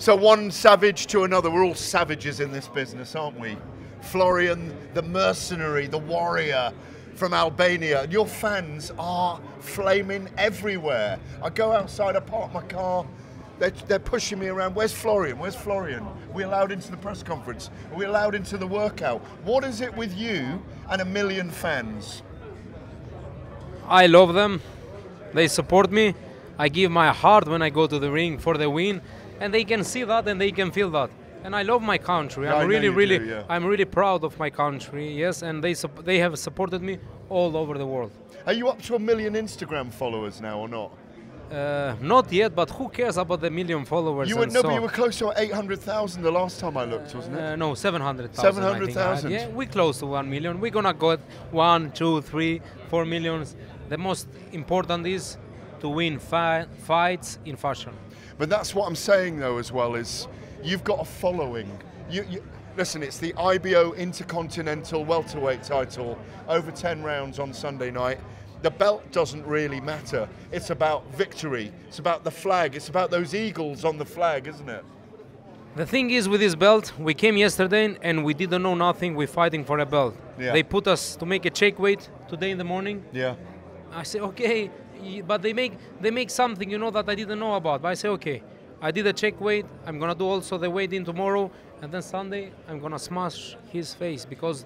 So one savage to another. We're all savages in this business, aren't we? Florian, the mercenary, the warrior from Albania. Your fans are flaming everywhere. I go outside, I park my car. They're, they're pushing me around. Where's Florian? Where's Florian? Are we allowed into the press conference? Are we allowed into the workout? What is it with you and a million fans? I love them. They support me. I give my heart when I go to the ring for the win, and they can see that and they can feel that. And I love my country. I I'm know really, really, do, yeah. I'm really proud of my country. Yes, and they they have supported me all over the world. Are you up to a million Instagram followers now or not? Uh, not yet, but who cares about the million followers? You were, and no, so but you were close to 800,000 the last time I looked, wasn't it? Uh, no, 700,000. 700,000. Yeah, we close to 1 million. We're gonna go at 1, 2, 3, 4 millions. The most important is to win fi- fights in fashion. But that's what I'm saying though as well is you've got a following. You, you listen, it's the IBO Intercontinental welterweight title over 10 rounds on Sunday night. The belt doesn't really matter. It's about victory. It's about the flag. It's about those eagles on the flag, isn't it? The thing is with this belt, we came yesterday and we didn't know nothing. We're fighting for a belt. Yeah. They put us to make a check weight today in the morning. Yeah. I say okay, but they make they make something you know that I didn't know about. But I say okay, I did a check weight. I'm gonna do also the weight in tomorrow, and then Sunday I'm gonna smash his face because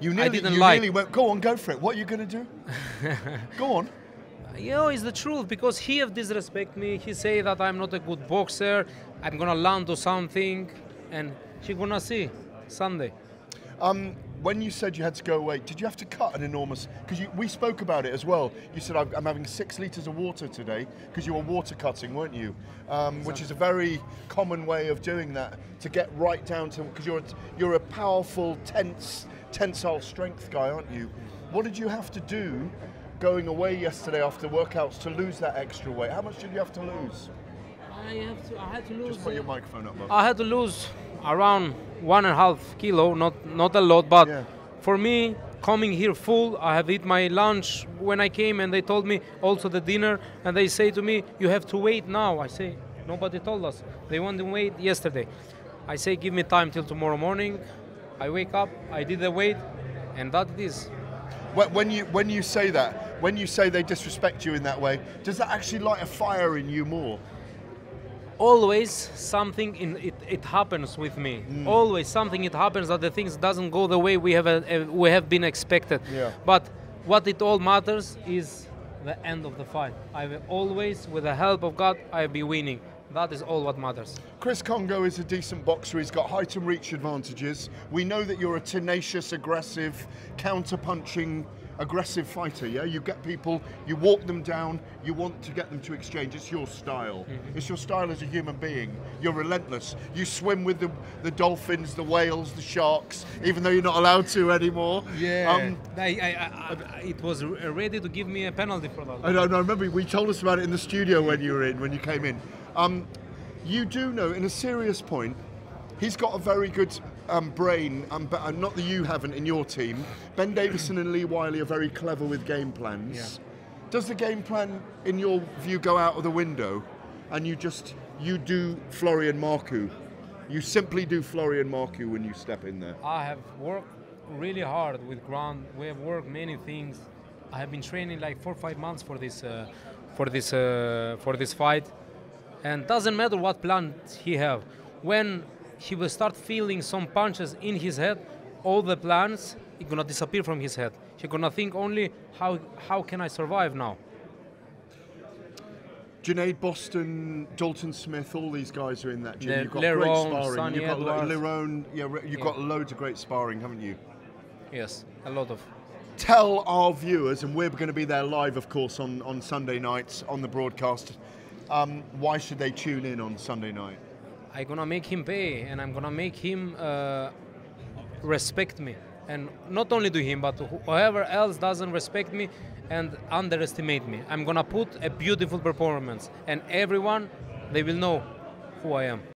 You I nearly, didn't you like. nearly went, go on, go for it. What are you going to do? go on. You know, it's the truth because he have disrespect me. He say that I'm not a good boxer. I'm gonna learn to something, and he gonna see Sunday. Um, when you said you had to go away, did you have to cut an enormous? Because we spoke about it as well. You said I'm, I'm having six liters of water today because you were water cutting, weren't you? Um, which is a very common way of doing that to get right down to because you're a, you're a powerful, tense, tensile strength guy, aren't you? What did you have to do going away yesterday after workouts to lose that extra weight? How much did you have to lose? I have to. I had to lose. Just put your microphone up, bud. I had to lose around one and a half kilo, not not a lot, but Yeah. for me, coming here full, I have eaten my lunch when I came, and they told me also the dinner, and they say to me, you have to wait now. I say, nobody told us. They want to wait yesterday. I say, give me time till tomorrow morning. I wake up, I did the weight, and that it is. When you when you say that, when you say they disrespect you in that way, does that actually light a fire in you more? Always something in it, it happens with me Mm. always something it happens that the things doesn't go the way we have uh, uh, we have been expected Yeah. but what it all matters is the end of the fight i will always with the help of god i'll be winning that is all what matters Chris Kongo is a decent boxer. He's got height and reach advantages. We know that you're a tenacious, aggressive, counter-punching, aggressive fighter. Yeah, you get people, you walk them down, you want to get them to exchange. It's your style. It's your style as a human being. You're relentless. You swim with the, the dolphins, the whales, the sharks, even though you're not allowed to anymore. Um, I, I, I, I, it was ready to give me a penalty for that I don't know. Remember, we told us about it in the studio when you were in, when you came in. Um, you do know, in a serious point, he's got a very good um, brain, um, but uh, not that you haven't in your team. Ben Davison and Lee Wylie are very clever with game plans. Does the game plan, in your view, go out of the window, and you just you do Florian Marku? You simply do Florian Marku when you step in there. I have worked really hard with ground. We have worked many things. I have been training like four or five months for this, uh, for this, uh, for this fight, and doesn't matter what plan he have. When he will start feeling some punches in his head, all the plans are gonna disappear from his head. He gonna think only how how can I survive now. Junaid Bostan, Dalton Smith, all these guys are in that gym. You've got Lerone, great sparring. Sunny you've got Edwards. Lerone, yeah, you've Yeah. got loads of great sparring, haven't you? Yes, a lot of. Tell our viewers, and we're going to be there live, of course, on, on Sunday nights on the broadcast. Um, why should they tune in on Sunday night? I'm gonna make him pay, and I'm gonna make him uh, respect me, and not only to him, but wh- whoever else doesn't respect me and underestimate me. I'm gonna put a beautiful performance, and everyone they will know who I am.